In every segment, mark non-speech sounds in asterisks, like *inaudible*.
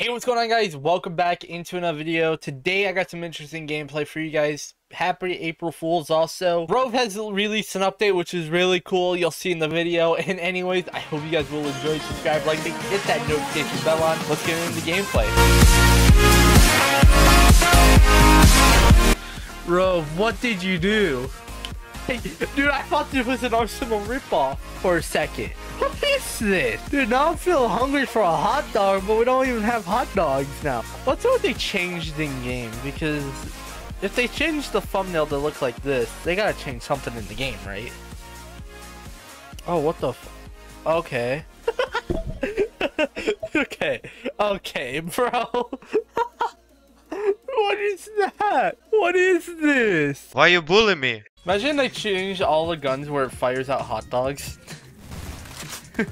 Hey, what's going on guys? Welcome back into another video. Today I got some interesting gameplay for you guys. Happy April Fools also. ROLVe has released an update which is really cool. You'll see in the video. *laughs* And anyways, I hope you guys will enjoy. Subscribe, like, and hit that notification bell on. Let's get into the gameplay. ROLVe, what did you do? Hey, *laughs* dude, I thought this was an Arsenal ripoff for a second. What is this? Dude, now I'm feeling hungry for a hot dog, but we don't even have hot dogs now. What's what they changed in game? Because if they change the thumbnail to look like this, they gotta change something in the game, right? Oh, what the Okay. *laughs* okay. Okay, bro. *laughs* what is that? What is this? Why you bullying me? Imagine they change all the guns where it fires out hot dogs. *laughs* *laughs*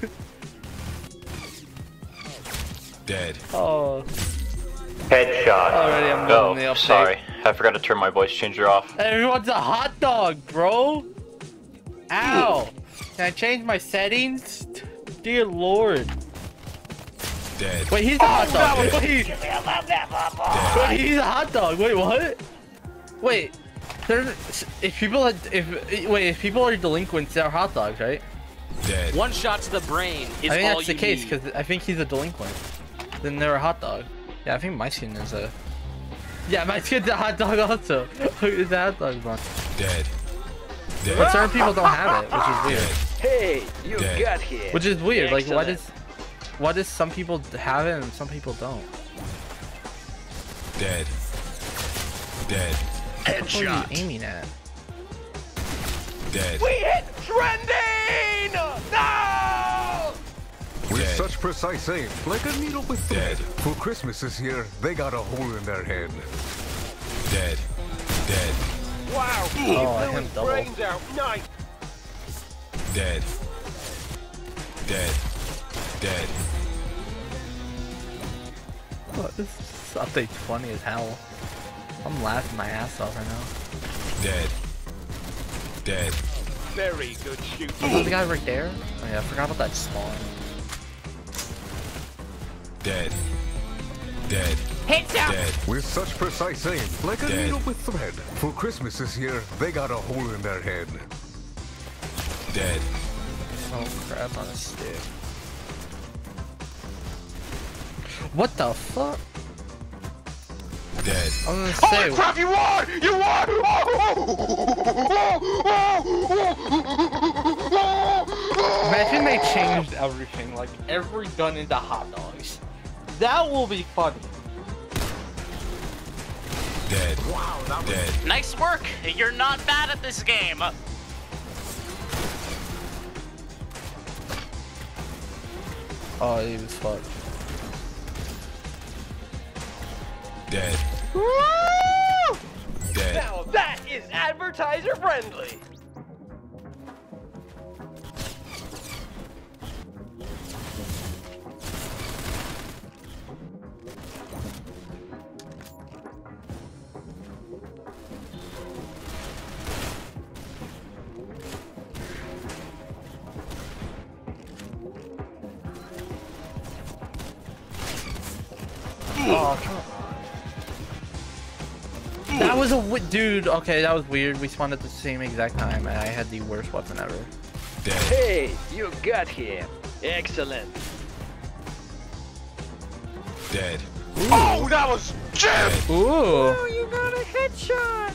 Dead. Oh. Headshot. Already I'm oh, the update. sorry. I forgot to turn my voice changer off. Everyone's a hot dog, bro. Ow. Can I change my settings? Dear lord. Dead. Wait, he's a hot oh, dog. Dead. Wait, wait, he's a hot dog. Wait, what? Wait. There, if people if wait, if people are delinquents, they're hot dogs, right? Dead. One shot to the brain is I think that's the case because I think he's a delinquent. Then they're a hot dog. Yeah, I think my skin is a. Yeah, my skin's a hot dog also. *laughs* it's a hot dog one. Dead. Dead. But Dead. certain people don't have it, which is weird. Hey, you Dead. got here. Which is weird. Like, why does, why does some people have it and some people don't? Dead. Dead. Headshot. What are you aiming at? Dead. We hit trending! Such precise aim, like a needle with Dead. thread. For Christmas is here, they got a hole in their head. Dead. Dead. Wow, he Oh, I blew him his double. brains out. Nice. Dead. Dead. Dead. What, this update's funny as hell. I'm laughing my ass off right now. Dead. Dead. Very good shooting. Oh, there's the guy right there? Oh yeah, I forgot about that spawn. Dead. Dead. Hit down dead. With such precise aim, like a Dead. needle with thread. For Christmas this year, they got a hole in their head. Dead. Oh crap on a stick. What the fuck? Dead. I was gonna say, crap, you won! You won! *laughs* imagine they changed everything, like every gun into hot dogs. That will be funny. Dead. Wow. Dead. Nice work. You're not bad at this game. Oh, he was fucked. Dead. Dead. Now that is advertiser friendly. Oh, come on. That was a dude. Okay, that was weird. We spawned at the same exact time, and I had the worst weapon ever. Dead. Hey, you got here. Excellent. Dead. Oh, that was Jim! Dead. Ooh. Oh, you got a headshot.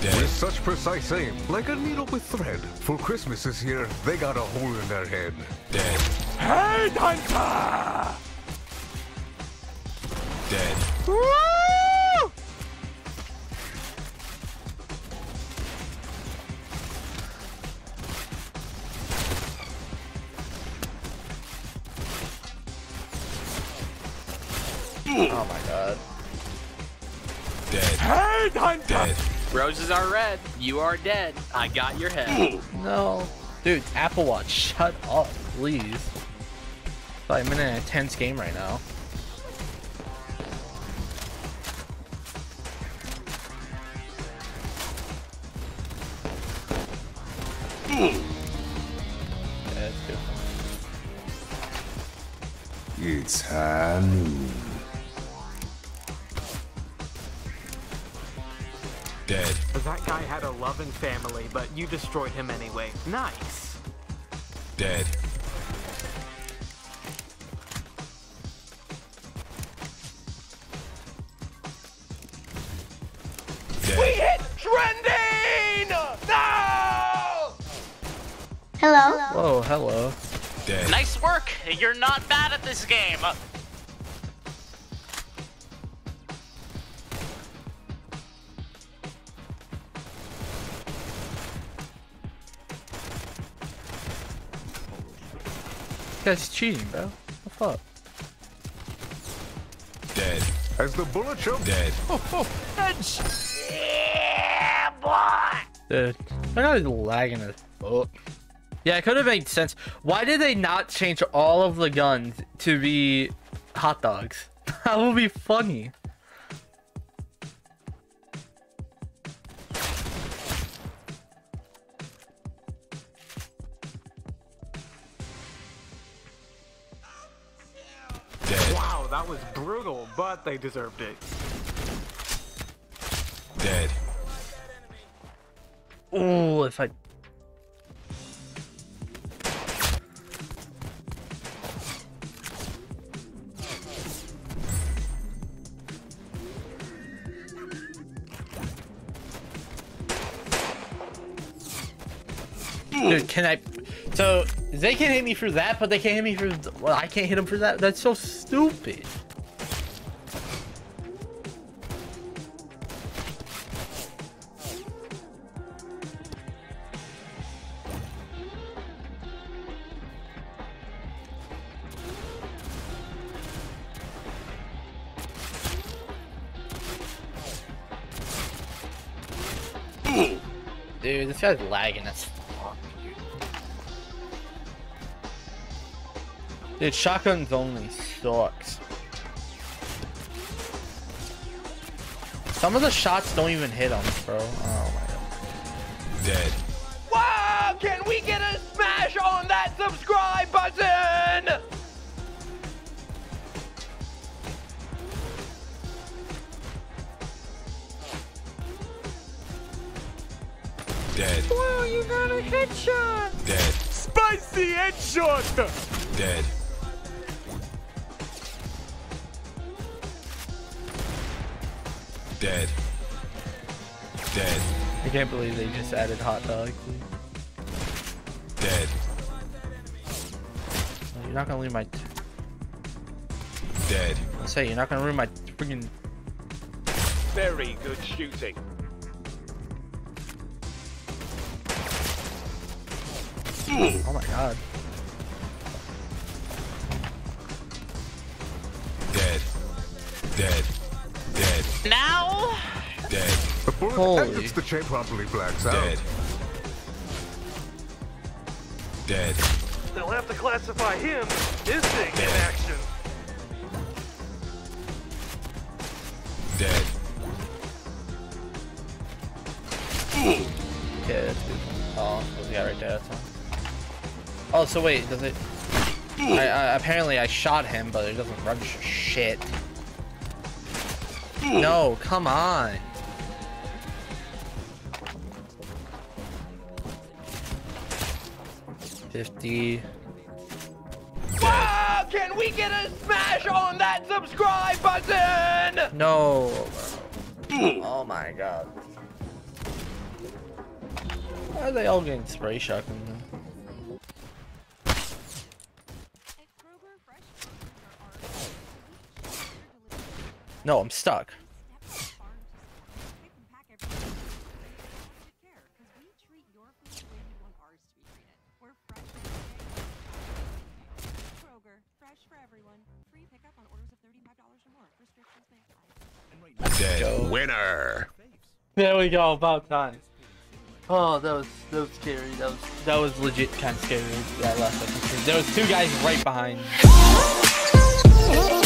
With Dead. such precise aim, like a needle with thread. For Christmas is here, they got a hole in their head. Dead. Headhunter! Dead. Oh my god. Dead. Headhunter! Dead. Roses are red. You are dead. I got your head. No. Dude, Apple Watch, shut up, please. I'm in an intense game right now. Yeah, it's good. It's high noon. Dead. That guy had a loving family, but you destroyed him anyway. Nice. Dead. Dead. Hello. Whoa, hello. Dead. Nice work. You're not bad at this game. This guy's cheating, bro. What the fuck? Dead. As the bullet show, Dead. *laughs* Oh, oh. Edge. Yeah, boy. Dude, that guy's lagging as fuck. Yeah, it could have made sense. Why did they not change all of the guns to be hot dogs? *laughs* That would be funny. Dead. Wow, that was brutal, but they deserved it. Dead. Oh, if I. Dude, can I? So they can hit me for that, but they can't hit me for. Well, I can't hit them for that. That's so stupid. Dude, this guy's lagging as Dude, shotguns only sucks. Some of the shots don't even hit him, bro. Oh my god. Dead. Wow! Can we get a smash on that subscribe button? Dead. Wow, you got a headshot! Dead. Spicy headshot! Dead. Dead. Dead. I can't believe they just added hot dog. Dead. You're not gonna leave my. Dead. I say you're not gonna ruin my freaking. Very good shooting. Oh my god. Holy. exits the chain properly blacks out. Dead. Dead. They'll have to classify him this thing in action. Dead. Okay, that's good. Oh, there's a guy right there. Oh, so wait, does it? I, I, apparently I shot him, but it doesn't register shit. No, come on. Fifty. Wow! Can we get a smash on that subscribe button? No. Oh my god. Why are they all getting spray shotgun? No, I'm stuck. Dead. Winner. There we go, about time. Oh, that was that was scary. That was that was legit kind of scary. That last episode. There was two guys right behind. me.